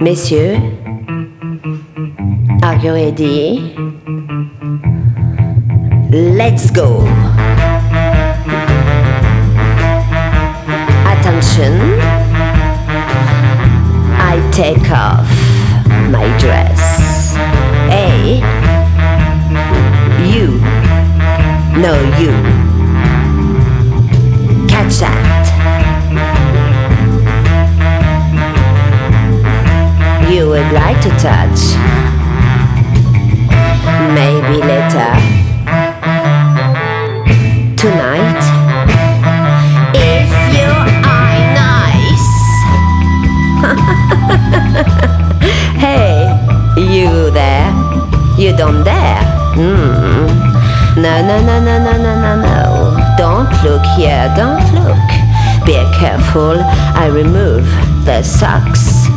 Messieurs, are you ready? Let's go! Attention, I take off my dress. Hey, you, no, you, Would like to touch. Maybe later. Tonight. If you are nice. hey, you there? You don't dare? Hmm. No, no, no, no, no, no, no, no. Don't look here, don't look. Be careful, I remove the socks.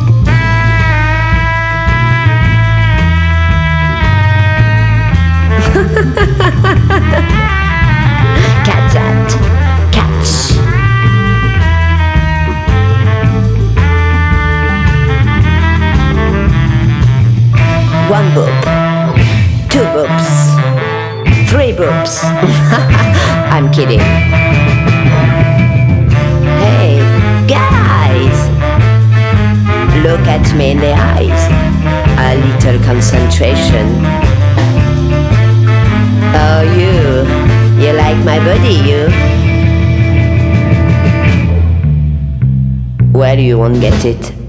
One boob. Two boobs. Three boobs. I'm kidding. Hey, guys. Look at me in the eyes. A little concentration. Oh, you. You like my body, you? Do you won't get it?